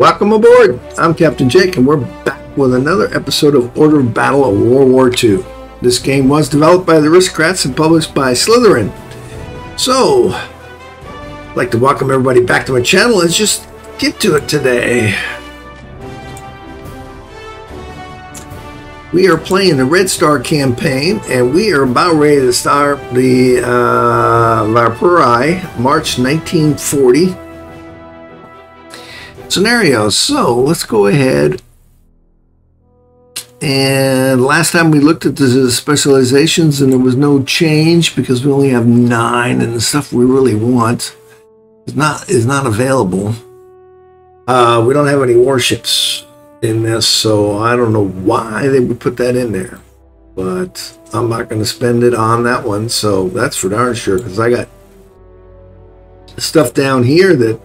Welcome aboard. I'm Captain Jake, and we're back with another episode of Order of Battle of World War II. This game was developed by the Artistocrats and published by Slitherine. So, I'd like to welcome everybody back to my channel. Let's just get to it today. We are playing the Red Star campaign, and we are about ready to start the uh, Viipuri, March 1940 scenarios. So let's go ahead. And last time we looked at the specializations, and there was no change because we only have nine, and the stuff we really want is not is not available. Uh, we don't have any warships in this, so I don't know why they would put that in there. But I'm not going to spend it on that one, so that's for darn sure, because I got stuff down here that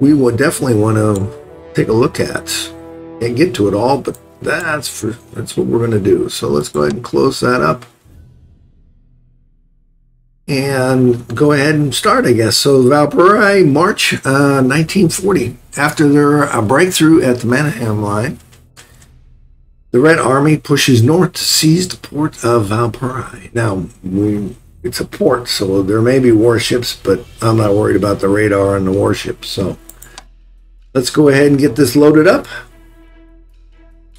we would definitely want to take a look at and get to it all, but that's for that's what we're going to do. So let's go ahead and close that up and go ahead and start, I guess. So Viipuri, March uh, 1940. After their uh, breakthrough at the Mannerheim line, the Red Army pushes north to seize the port of Viipuri. Now, we, it's a port, so there may be warships, but I'm not worried about the radar and the warships. So let's go ahead and get this loaded up.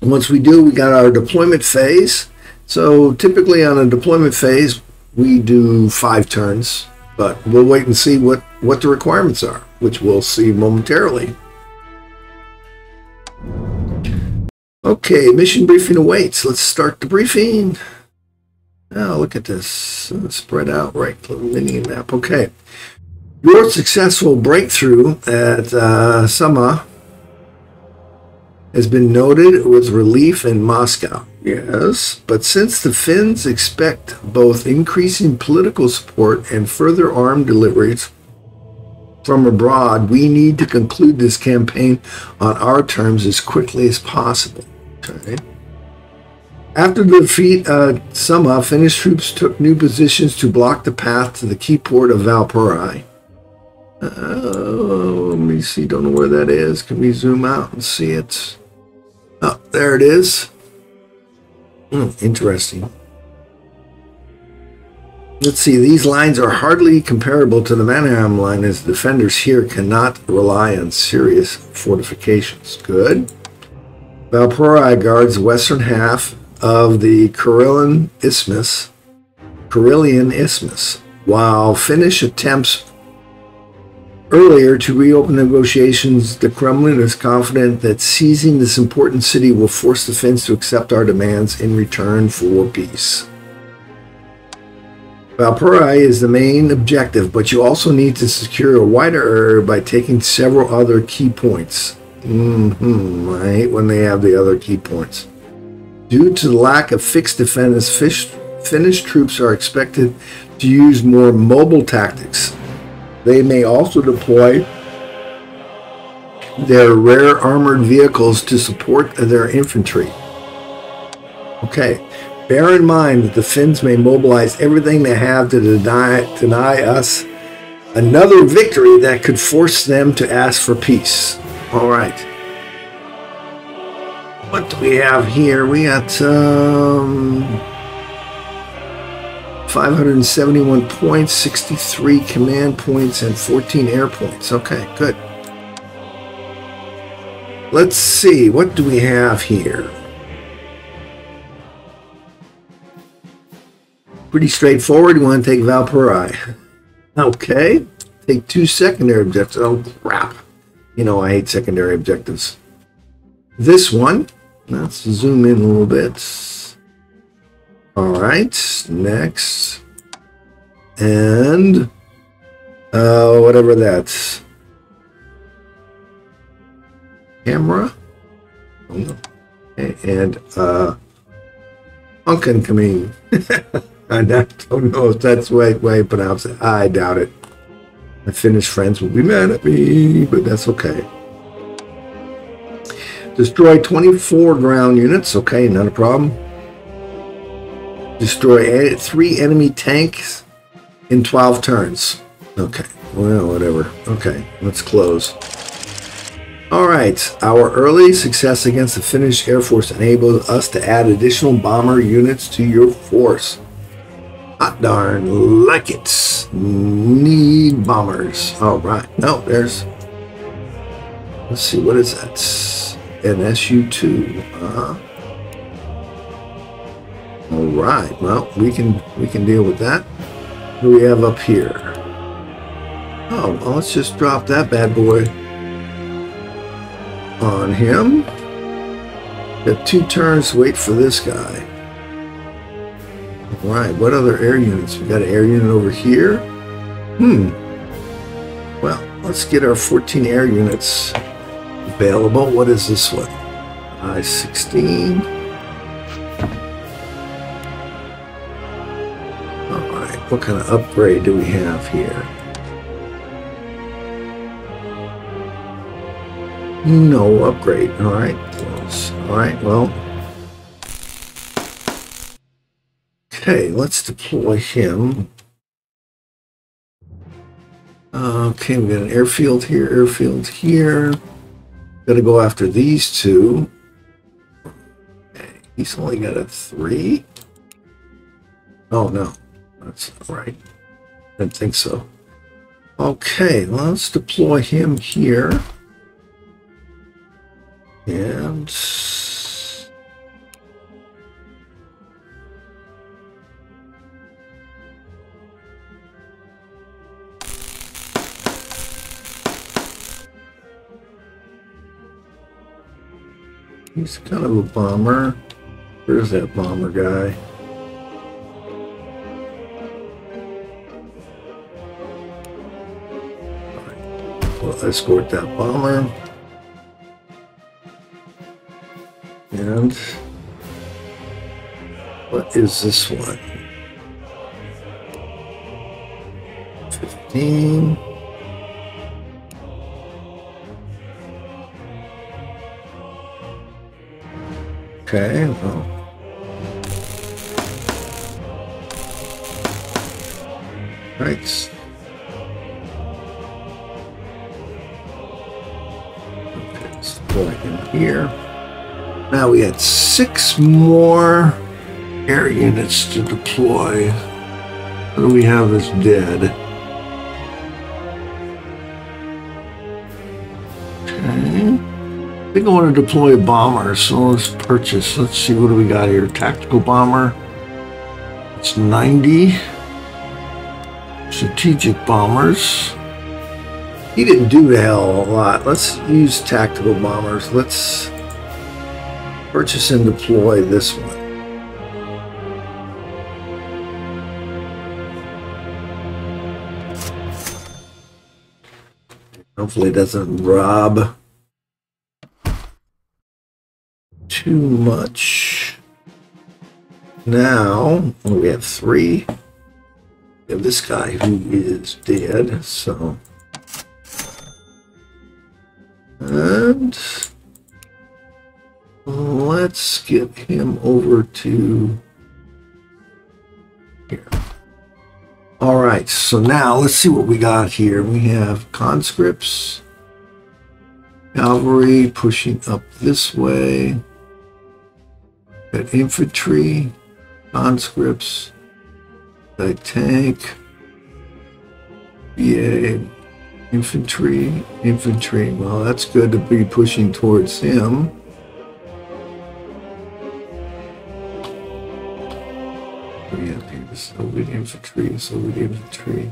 Once we do, we got our deployment phase. So typically on a deployment phase, we do five turns, but we'll wait and see what, what the requirements are, which we'll see momentarily. Okay, mission briefing awaits. Let's start the briefing. Oh, look at this. Spread out right the mini map. Okay. Your successful breakthrough at uh, Summa has been noted with relief in Moscow. Yes, but since the Finns expect both increasing political support and further armed deliveries from abroad, we need to conclude this campaign on our terms as quickly as possible. Okay. After the defeat at Summa, Finnish troops took new positions to block the path to the key port of Viipuri. Uh, let me see, don't know where that is. Can we zoom out and see it? Oh, there it is. Hmm, interesting. Let's see, these lines are hardly comparable to the Mannerheim line as defenders here cannot rely on serious fortifications. Good. Viipuri guards western half of the Karelian Isthmus, Karelian Isthmus, while Finnish attempts earlier to reopen negotiations, the Kremlin is confident that seizing this important city will force the Finns to accept our demands in return for peace. Viipuri is the main objective, but you also need to secure a wider area by taking several other key points. Mm-hmm. I hate when they have the other key points. Due to the lack of fixed defense, Finnish troops are expected to use more mobile tactics they may also deploy their rare armored vehicles to support their infantry. Okay, bear in mind that the Finns may mobilize everything they have to deny, deny us another victory that could force them to ask for peace. All right. What do we have here? We got um, 571 points, 63 command points, and 14 air points. Okay, good. Let's see, what do we have here? Pretty straightforward. You want to take Viipuri. Okay. Take two secondary objectives. Oh, crap. You know, I hate secondary objectives. This one, let's zoom in a little bit. All right, next. And uh, whatever that's. Camera. And uh, Unken I don't know if that's the way, way to pronounce it. I doubt it. My Finnish friends will be mad at me, but that's okay. Destroy 24 ground units. Okay, not a problem. Destroy three enemy tanks in 12 turns. Okay, well, whatever. Okay, let's close. All right, our early success against the Finnish Air Force enabled us to add additional bomber units to your force. Hot darn, like it. Need bombers. All right, no, there's. Let's see, what is that? An SU-2. Uh-huh. All right, well, we can we can deal with that. What do we have up here? Oh, well, let's just drop that bad boy on him. Got two turns wait for this guy. All right, what other air units? We got an air unit over here. Hmm. Well, let's get our 14 air units available. What is this one? I-16. What kind of upgrade do we have here? No upgrade. All right. All right. Well. Okay, let's deploy him. Okay, we got an airfield here, airfield here. Got to go after these two. He's only got a three. Oh no, that's right. I didn't think so. Okay, let's deploy him here. And he's kind of a bomber. Where's that bomber guy? Escort that bomber. And what is this one? 15. Okay, well. Right. Here. Now we had six more air units to deploy. What do we have as dead? Okay. I think I want to deploy a bomber, so let's purchase. Let's see, what do we got here? Tactical bomber. It's 90. Strategic bombers. He didn't do the hell a lot. Let's use tactical bombers. Let's Purchase and deploy this one. Hopefully it doesn't rob too much. Now, we have three. We have this guy who is dead, so... And let's get him over to here. All right, so now let's see what we got here. We have conscripts, cavalry pushing up this way, got infantry, conscripts, a tank, BA, infantry, infantry. Well, that's good to be pushing towards him. Yeah, the Soviet infantry, Soviet infantry.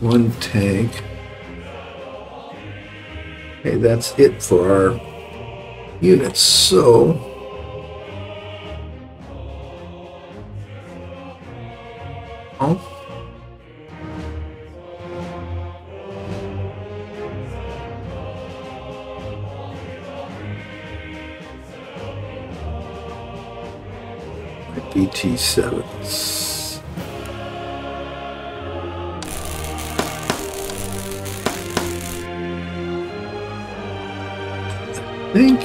One tank. Okay, that's it for our units. So. BT7s. think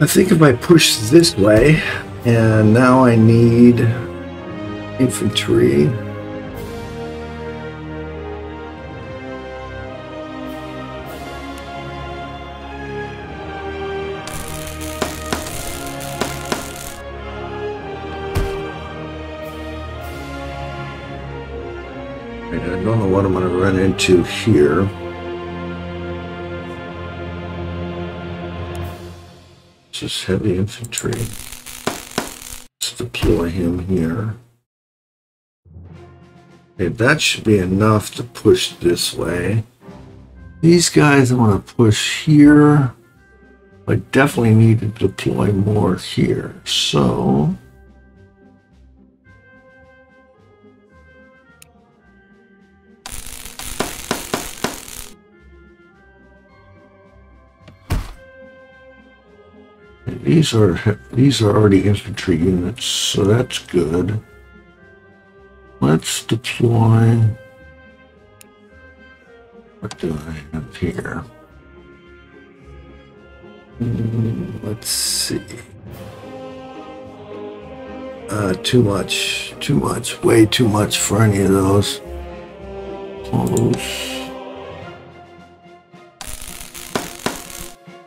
I think if I push this way and now I need infantry to here. Just heavy infantry. Let's deploy him here. Okay, that should be enough to push this way. These guys I want to push here. I definitely need to deploy more here. So These are these are already infantry units, so that's good. Let's deploy. What do I have here? Mm, let's see. Uh, too much, too much, way too much for any of those. Close.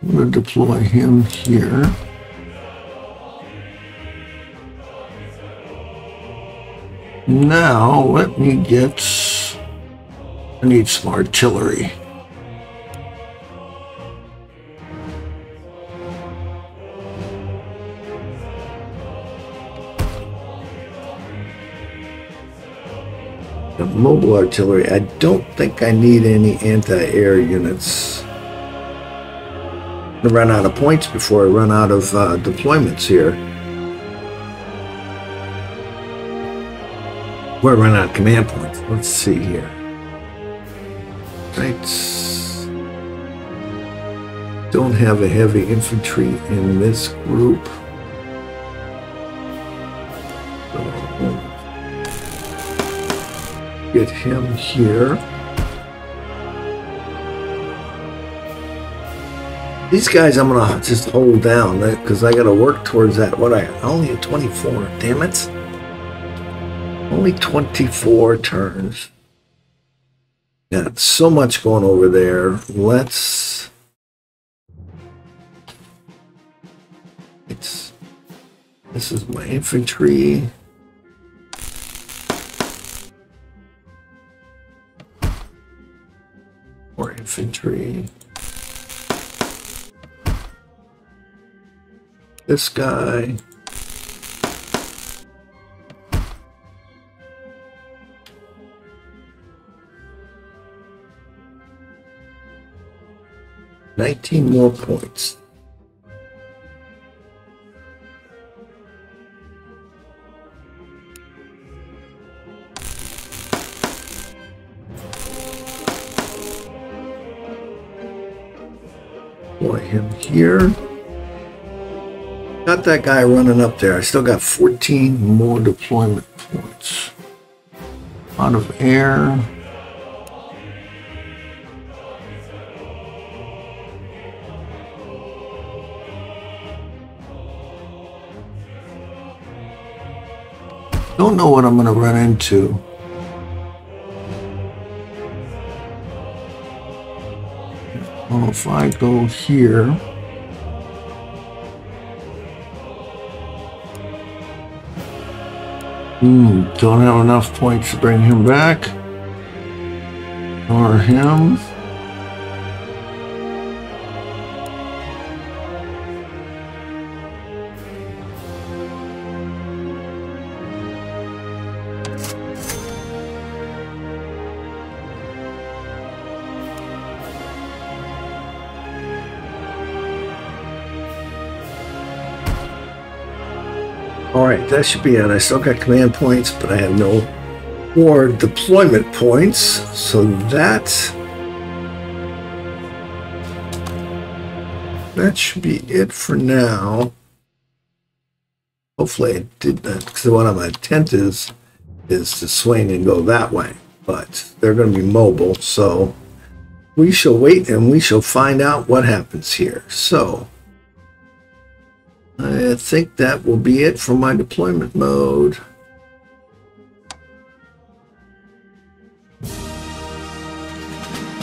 I'm going to deploy him here. Now, let me get... I need some artillery. The mobile artillery, I don't think I need any anti-air units to run out of points before I run out of uh, deployments here. Where I run out of command points. Let's see here. Right. Don't have a heavy infantry in this group. Get him here. These guys I'm gonna just hold down because I gotta work towards that. What I only at 24. Damn it. Only 24 turns. Got so much going over there. Let's it's this is my infantry. More infantry. This guy. Nineteen more points. Boy, him here. Got that guy running up there. I still got 14 more deployment points. Out of air. Know what I'm going to run into. Well, if I go here. Hmm, don't have enough points to bring him back. Or him. That should be it. I still got command points, but I have no more deployment points. So that... That should be it for now. Hopefully I did that, because what my intent is, is to swing and go that way. But they're going to be mobile, so we shall wait and we shall find out what happens here. So... I think that will be it for my deployment mode.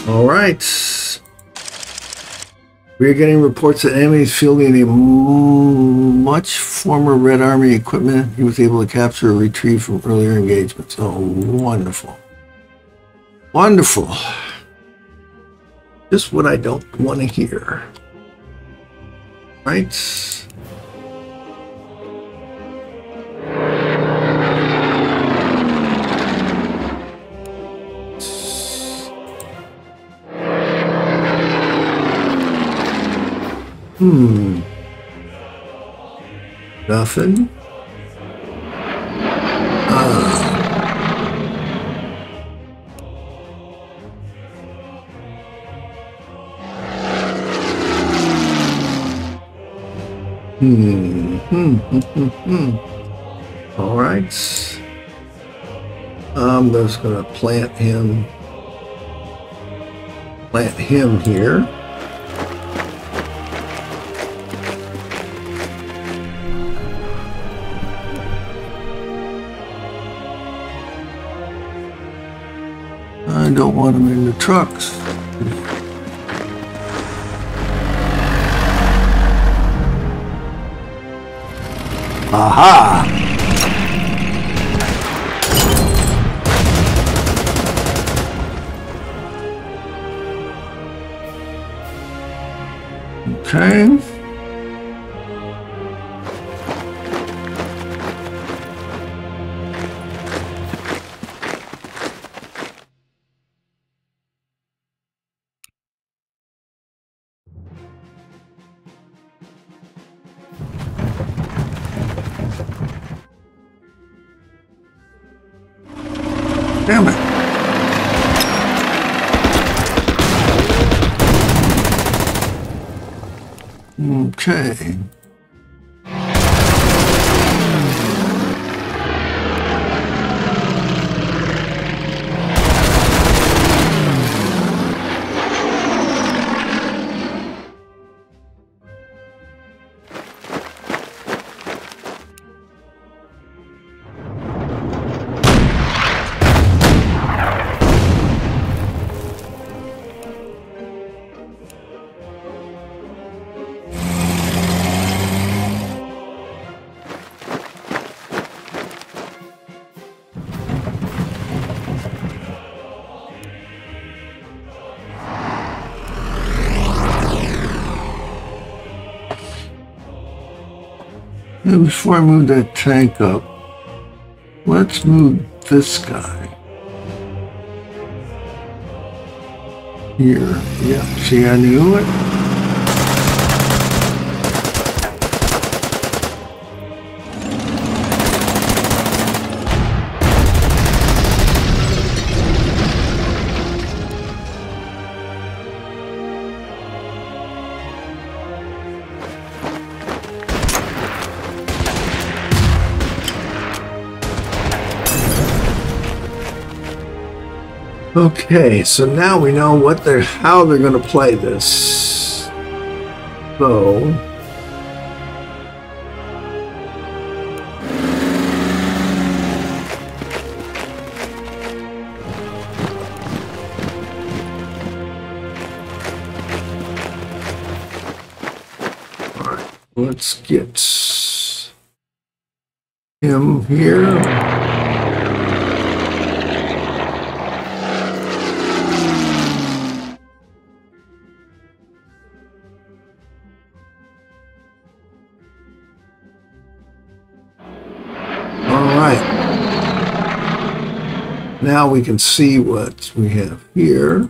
All right. We are getting reports that enemies fielding a much former Red Army equipment he was able to capture or retrieve from earlier engagements. Oh, wonderful. Wonderful. Just what I don't want to hear. Right? Hmm. Nothing. Ah. Hmm. Hmm. Hmm. Hmm. hmm. All right. I'm just going to plant him. Plant him here. Don't want them in the trucks. Aha! Okay. Before I move that tank up, let's move this guy. Here. Yeah, see, I knew it. Okay, so now we know what they're how they're going to play this. So let's get him here. Now we can see what we have here.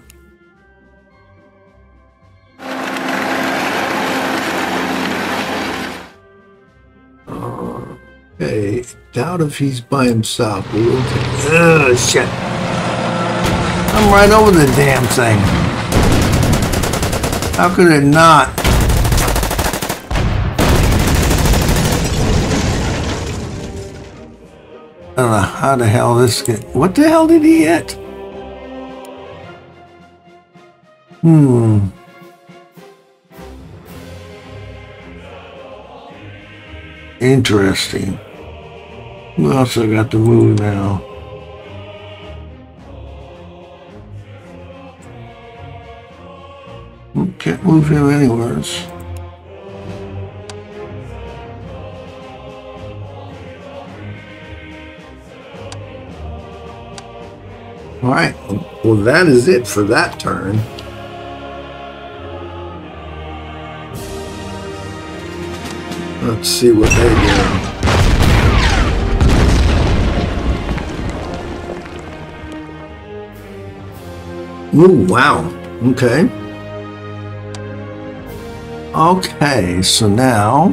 Okay, doubt if he's by himself. Oh, shit. I'm right over the damn thing. How could it not? I don't know how the hell this get. What the hell did he hit? Hmm. Interesting. We also got to move now. Can't move him anywheres. All right. Well, that is it for that turn. Let's see what they do. Ooh, wow. Okay. Okay, so now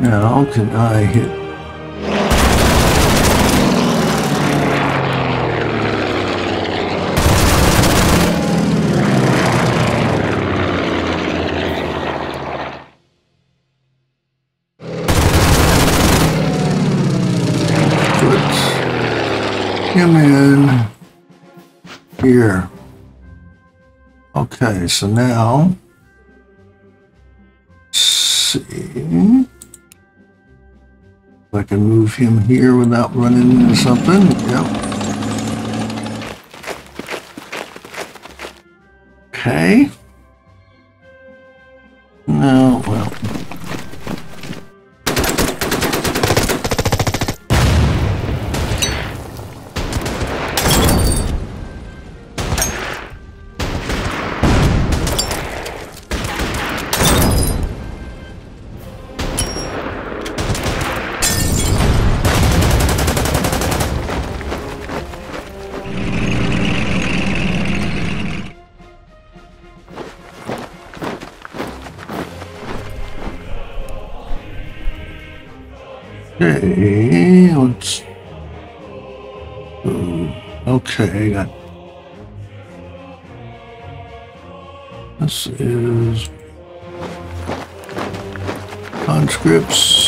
Now can I hit him in here. Okay, so now, see. I can move him here without running into something. Yep. Okay. No, well. Okay, got. This is conscripts.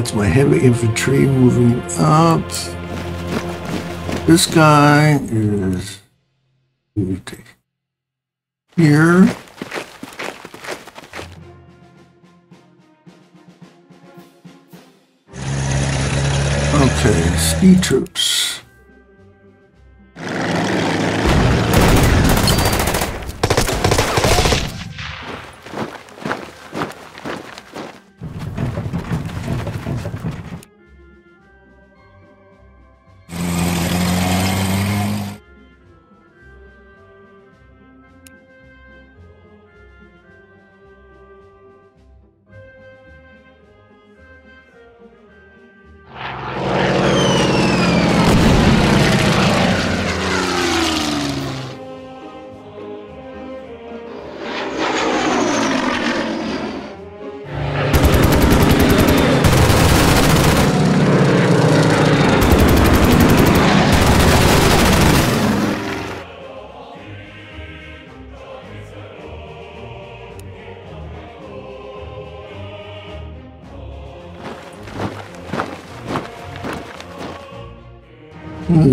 It's my heavy infantry moving up. This guy is here. Okay, speed troops.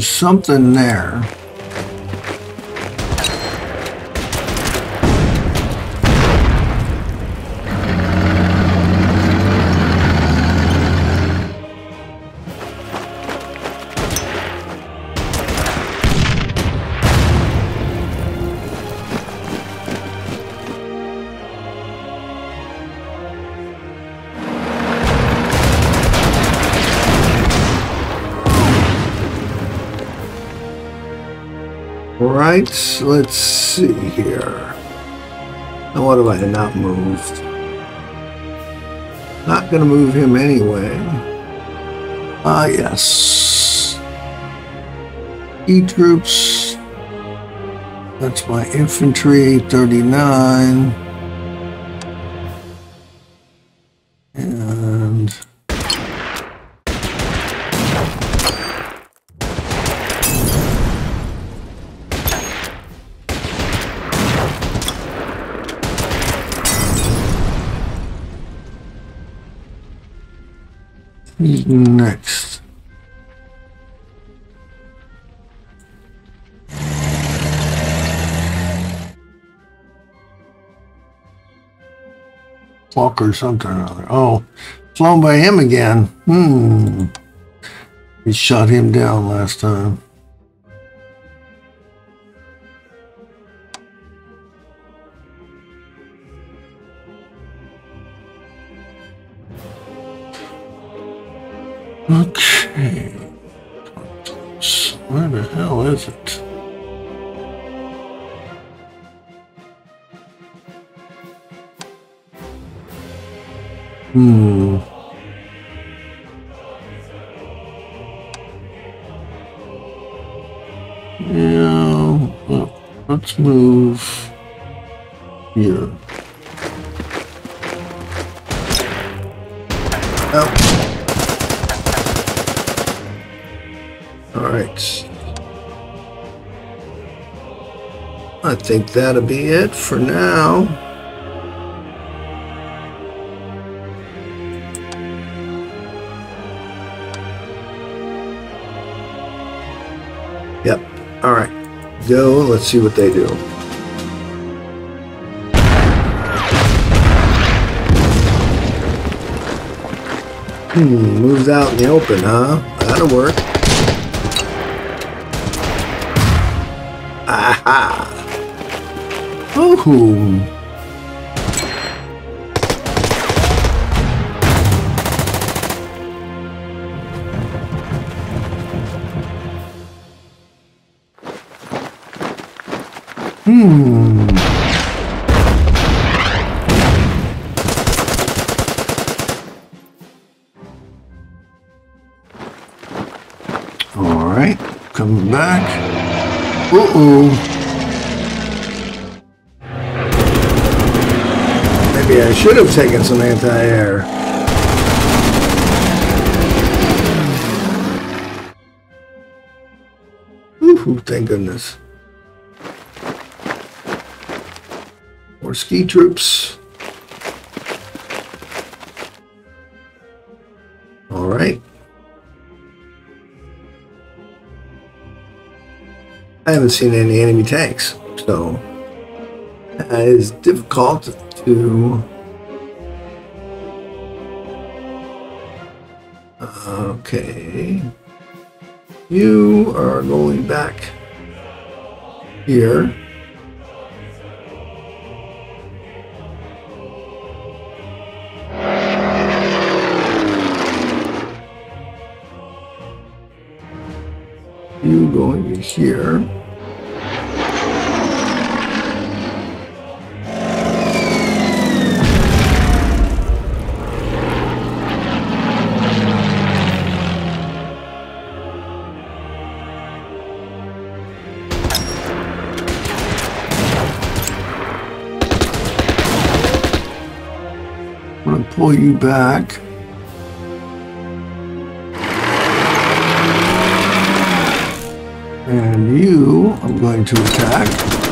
Something there. Right, let's see here. Now what have I not moved? Not going to move him anyway. Ah, yes. E-troops. That's my infantry, 39. Next? Walker something or other. Oh, flown by him again. Hmm. He shot him down last time. Okay. Where the hell is it? Hmm. Yeah, let's move here. Oh. I think that'll be it for now. Yep. All right. Go. Let's see what they do. Hmm. Moves out in the open, huh? That'll work. Oh. Hmm. All right, coming back. Uh-oh. Should have taken some anti-air. Ooh, thank goodness. More ski troops. All right. I haven't seen any enemy tanks, so it is difficult to Okay. You are going back here. You going here. You back. And you, I'm going to attack.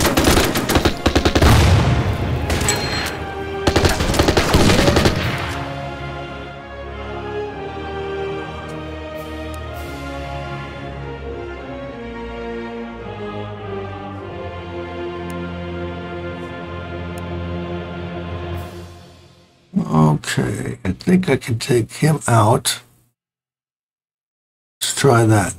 Think I can take him out. Let's try that.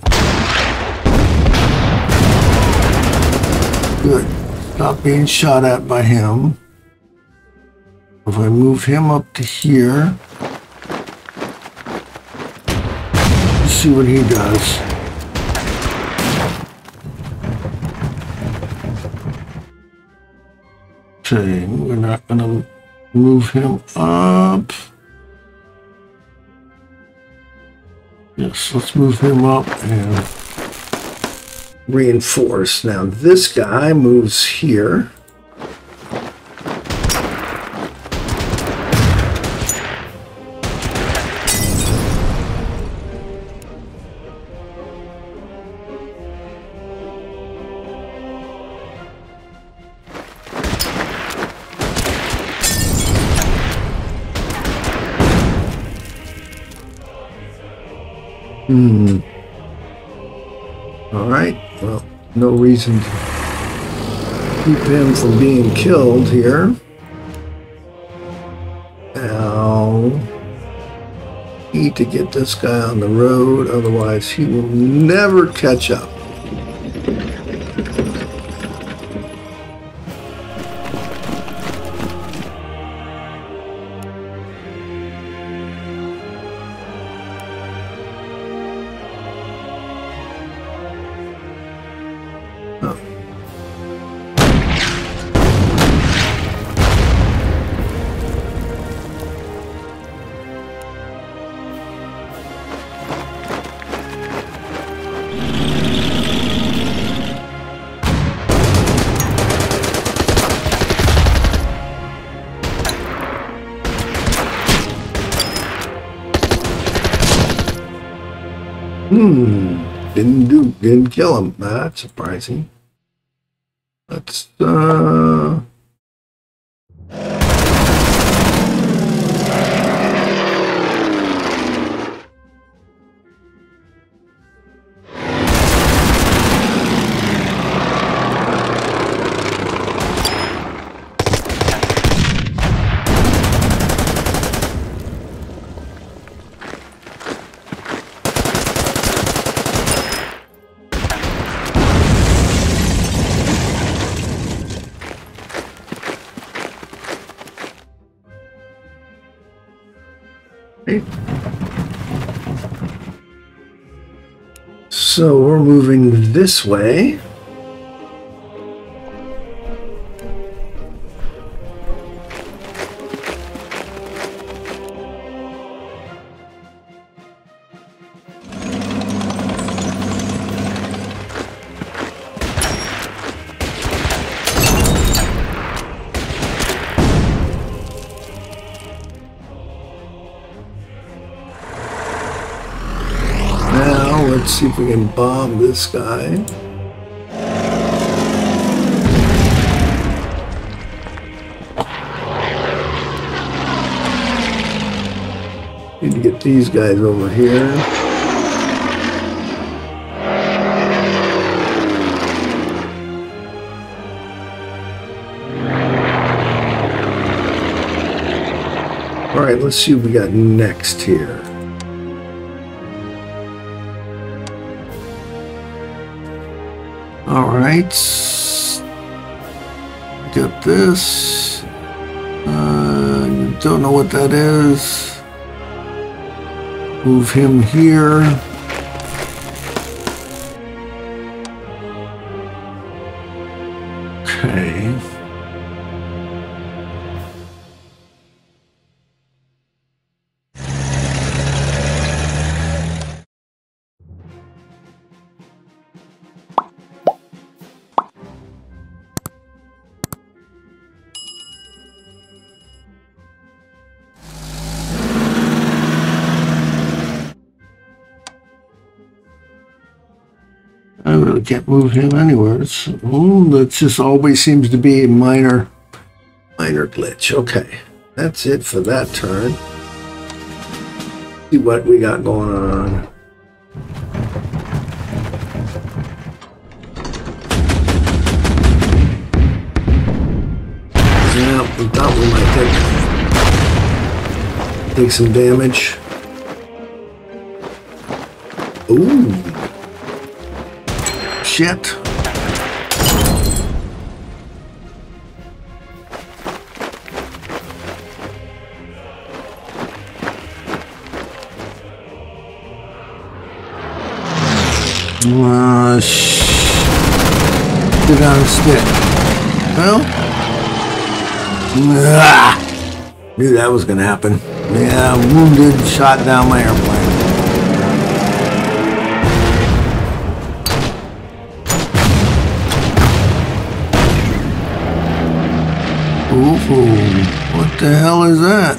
Good. Stop being shot at by him. If I move him up to here, let's see what he does. Okay, we're not gonna move him up. Yes, let's move him up and reinforce. Now this guy moves here. Reason to keep him from being killed here. Now, need to get this guy on the road, otherwise he will never catch up. Kill him. That's surprising. Let's uh So we're moving this way. Can bomb this guy. Need to get these guys over here. All right, let's see what we got next here. All right. Get this. Uh, don't know what that is. Move him here. Okay. Can't move him anywhere. It's, oh, that just always seems to be a minor, minor glitch. Okay, that's it for that turn. See what we got going on. Yeah, we thought we might take take some damage. Ooh shit. Uh, Get on a stick. Well, ah, knew that was gonna happen. Yeah, wounded, shot down my airplane. What the hell is that?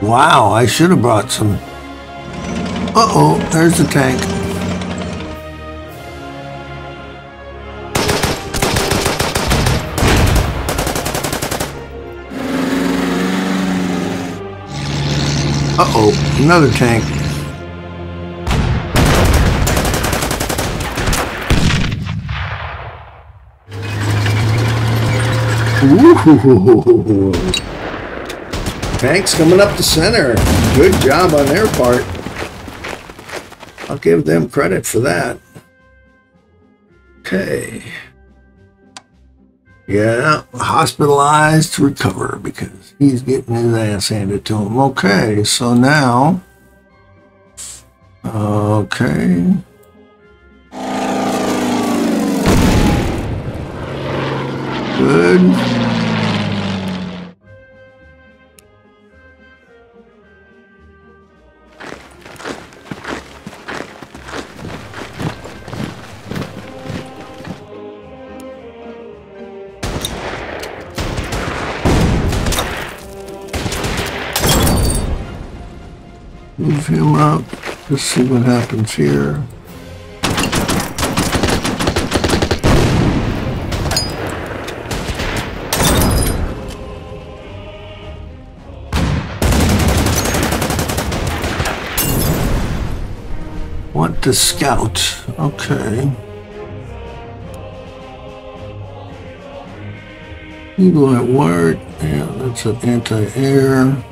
Wow, I should have brought some Uh-oh, there's the tank. Uh-oh, another tank. Tanks coming up the center. Good job on their part. I'll give them credit for that. Okay. Yeah, hospitalized to recover because he's getting his ass handed to him. Okay, so now. Okay. Good. Let's see what happens here. Want to scout. Okay. Eagle at work. Yeah, that's an anti-air.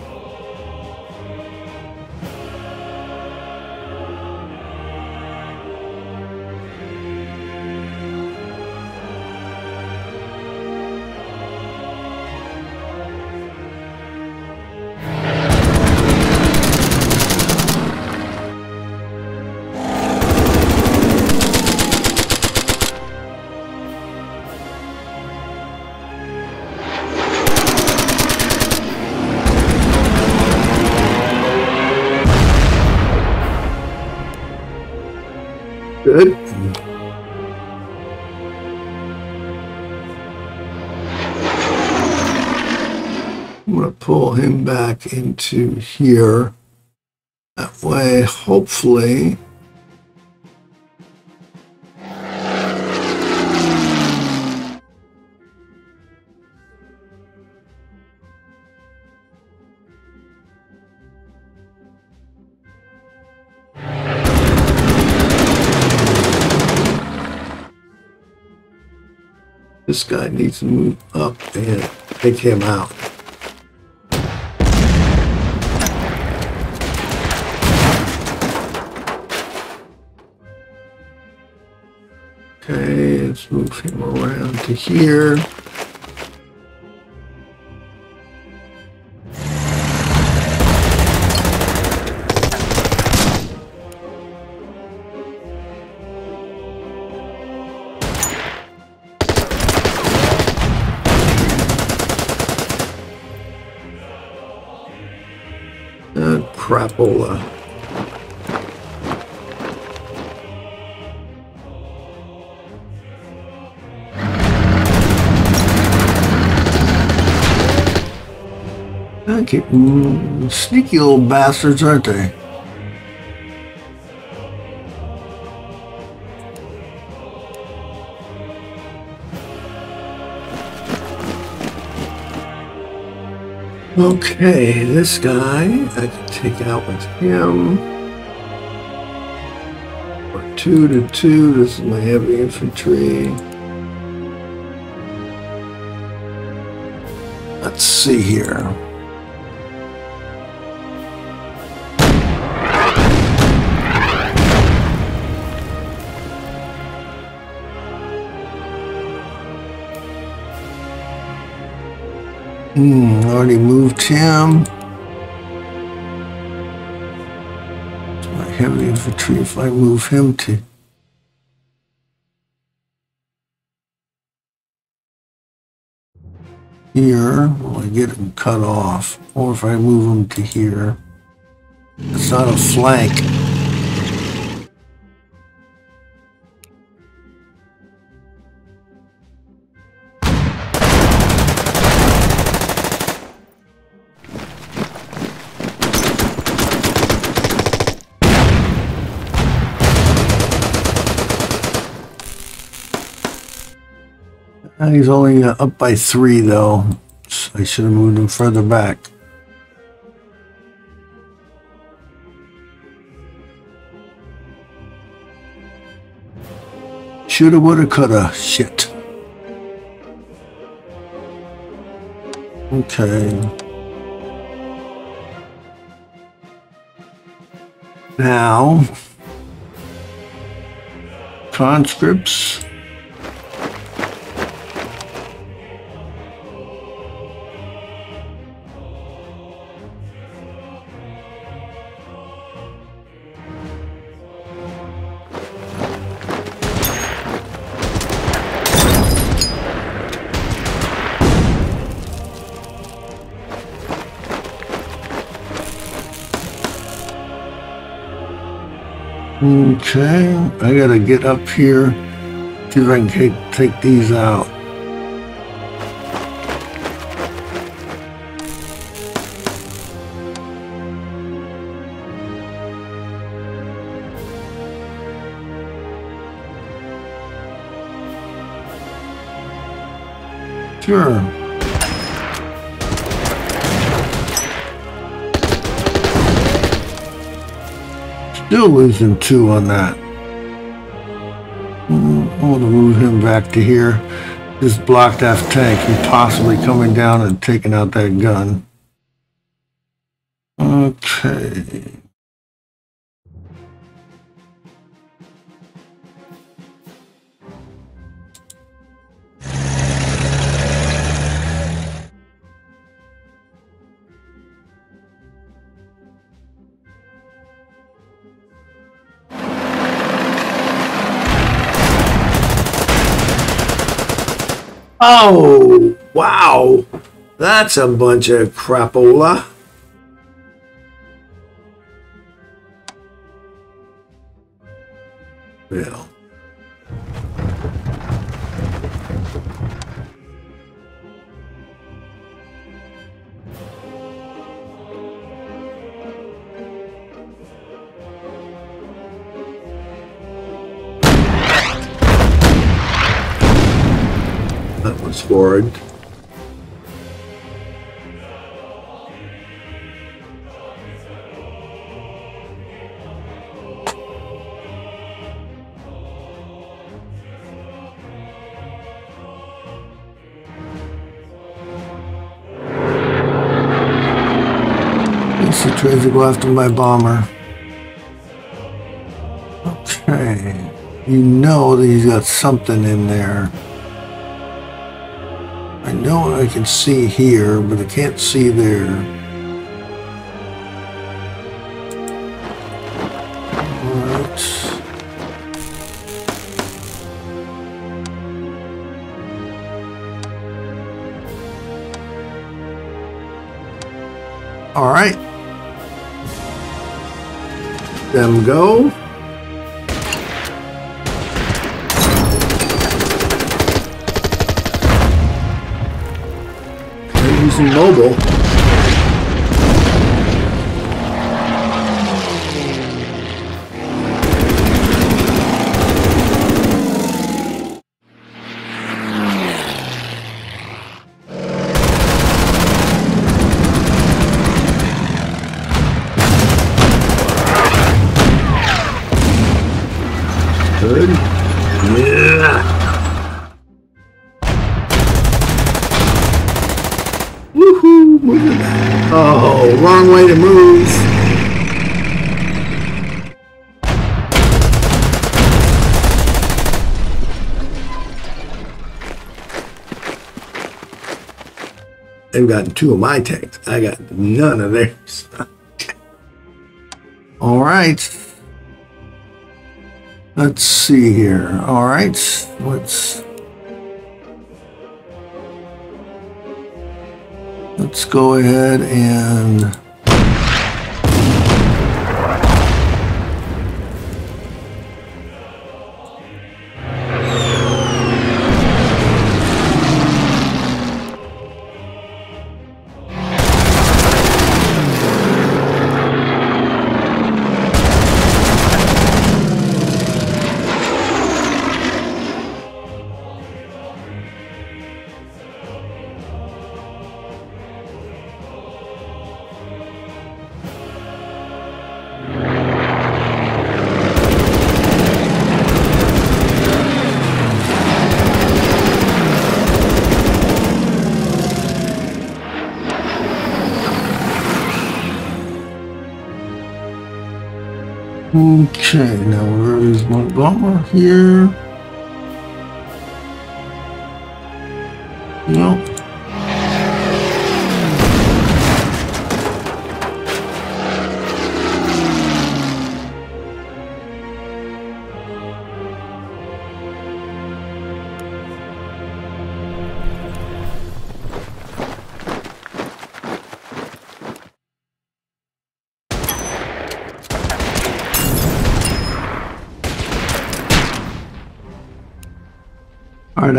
Back into here. That way, hopefully, This guy needs to move up and take him out. Okay, let's move him around to here. Uh, crapola. Mm, sneaky little bastards, aren't they? Okay, this guy I can take out with him. Or two to two. This is my heavy infantry. Let's see here. Hmm, already moved him. It's my heavy infantry if I move him to here, will I get him cut off? Or if I move him to here, it's not a flank. He's only uh, up by three, though. I should have moved him further back. Shoulda, woulda, coulda. Shit. Okay. Now, conscripts. Okay, I gotta get up here, see if I can take, these out. Sure. Losing two on that. I want to move him back to here. This block that tank and possibly coming down and taking out that gun. Oh, wow. That's a bunch of crapola. Yeah. Forward. To go after my bomber. Okay. You know that he's got something in there. I know I can see here, but I can't see there. Alright. Alright. Them go. Using mobile. Gotten two of my tanks. I got none of theirs. All right. Let's see here. All right. Let's let's go ahead and Okay, now where is my bomber here? Nope.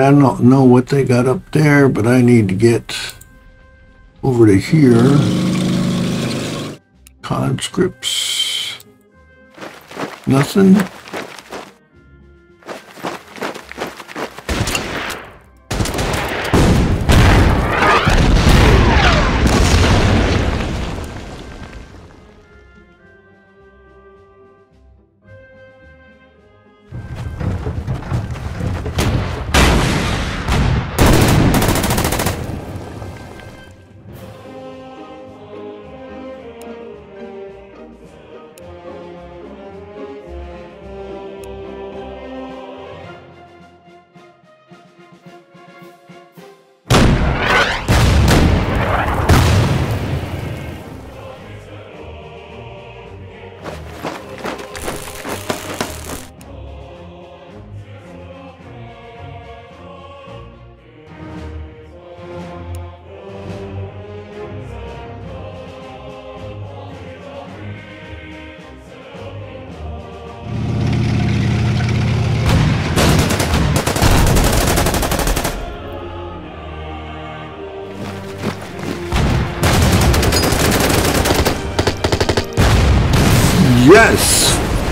I don't know what they got up there, but I need to get over to here. Conscripts. Nothing.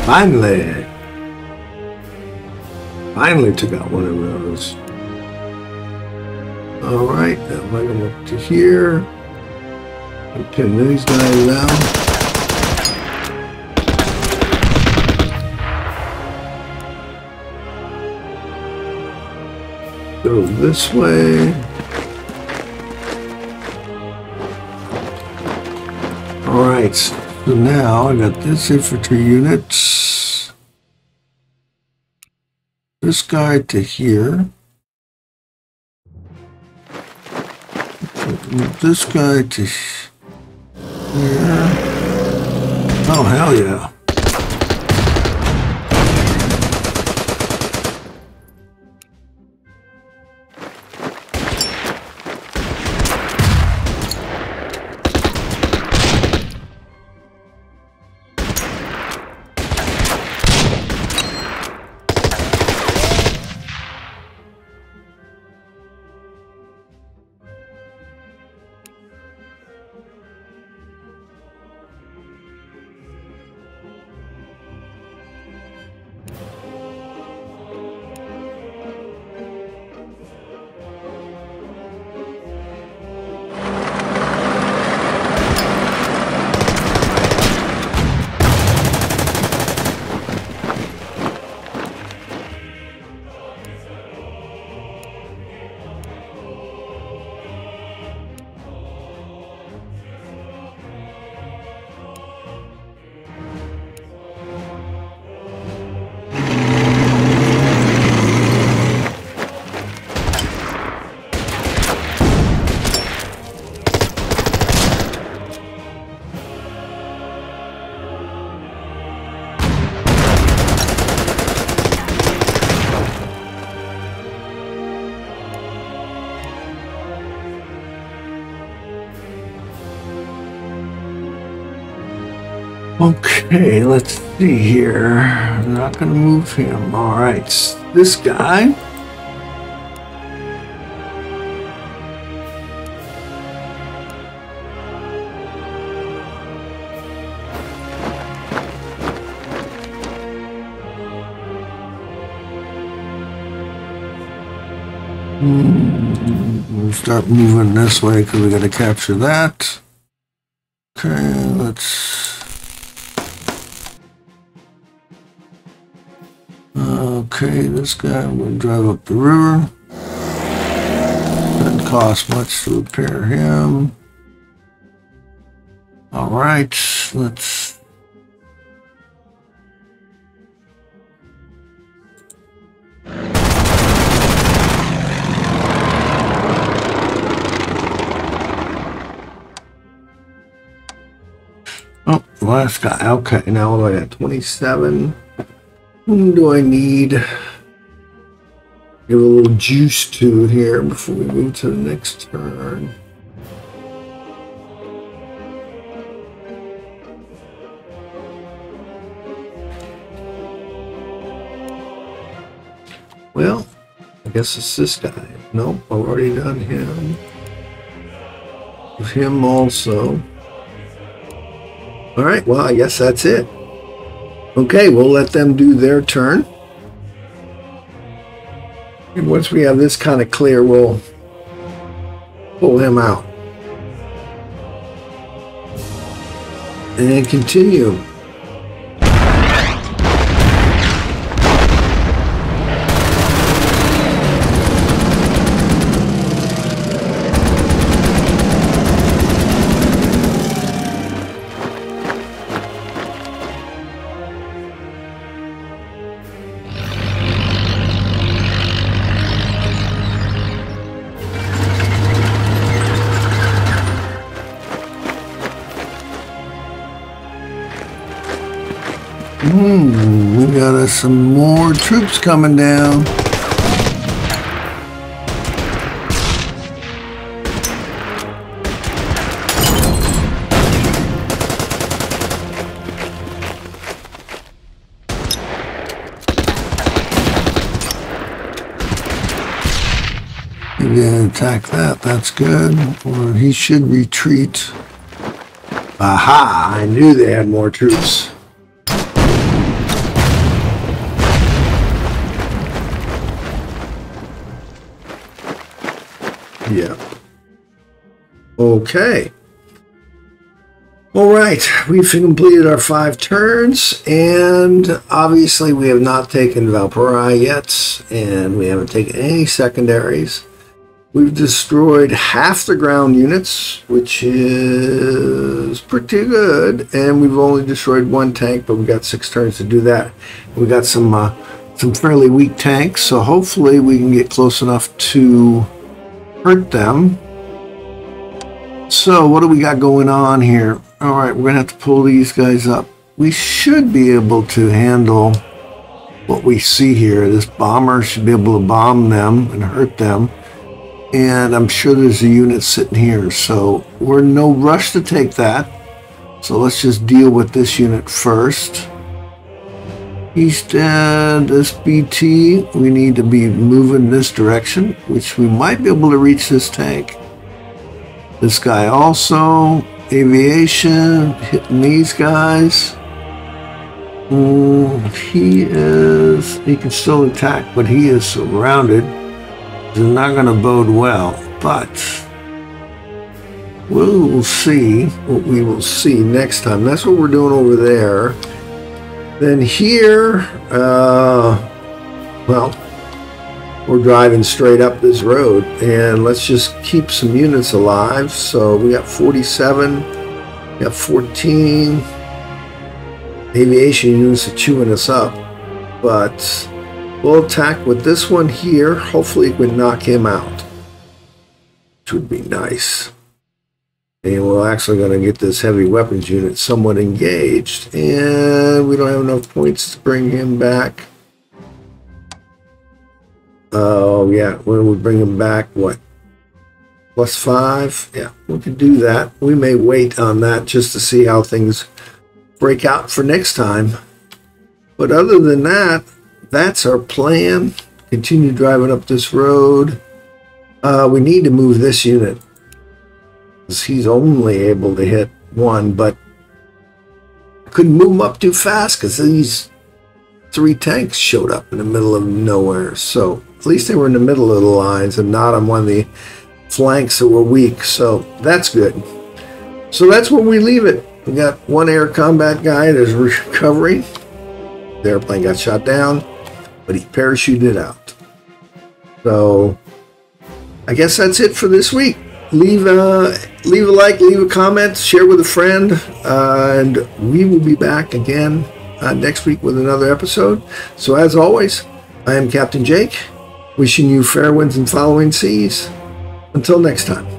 Finally! Finally took out one of those. Alright, now I'm going up to here. And pin these guys down. Go this way. Alright, so now I got this infantry unit. This guy to here. This guy to here. Oh, hell yeah. Okay, let's see here. I'm not going to move him. All right, this guy. Hmm, We'll start moving this way because we got to capture that. Okay, let's. Okay, this guy I'm going to drive up the river. Doesn't cost much to repair him. All right, let's... Oh, last guy. Okay, now we're at 27. Do I need? Give a little juice to here before we move to the next turn. Well, I guess it's this guy. Nope, I've already done him. Him also. All right, well, I guess that's it. Okay, we'll let them do their turn. And once we have this kind of clear, we'll pull him out. And continue. Us some more troops coming down. We're gonna attack that, that's good. Or he should retreat. Aha, I knew they had more troops. Yeah. Okay. All right, we've completed our five turns, and obviously we have not taken Viipuri yet, and we haven't taken any secondaries. We've destroyed half the ground units, which is pretty good, and we've only destroyed one tank, but we got six turns to do that. We got some uh, some fairly weak tanks, so hopefully we can get close enough to hurt them. So what do we got going on here? All right, we're gonna have to pull these guys up. We should be able to handle what we see here. This bomber should be able to bomb them and hurt them. And I'm sure there's a unit sitting here. So we're in no rush to take that. So let's just deal with this unit first. He's dead. SBT. We need to be moving this direction, which we might be able to reach this tank. This guy also. Aviation. Hitting these guys. Mm, he is... He can still attack, but he is surrounded. It's not going to bode well, but... We'll see what we will see next time. That's what we're doing over there. Then here, uh, well, we're driving straight up this road and let's just keep some units alive. So we got 47, we got 14 aviation units are chewing us up, but we'll attack with this one here. Hopefully we can knock him out, which would be nice. And we're actually going to get this heavy weapons unit somewhat engaged. And we don't have enough points to bring him back. Oh, yeah. When we bring him back, what? Plus five? Yeah, we could do that. We may wait on that just to see how things break out for next time. But other than that, that's our plan. Continue driving up this road. Uh, we need to move this unit he's only able to hit one, but couldn't move him up too fast because these three tanks showed up in the middle of nowhere. So at least they were in the middle of the lines and not on one of the flanks that were weak. So that's good. So that's where we leave it. We got one air combat guy that's recovering. The airplane got shot down, but he parachuted out. So I guess that's it for this week leave a leave a like, leave a comment, share with a friend, uh, and we will be back again uh, next week with another episode. So as always, I am Captain Jake, wishing you fair winds and following seas. Until next time.